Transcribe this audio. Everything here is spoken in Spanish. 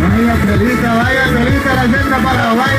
Vaya pelita, vaya pelita la senda para Guaya.